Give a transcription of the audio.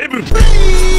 heaven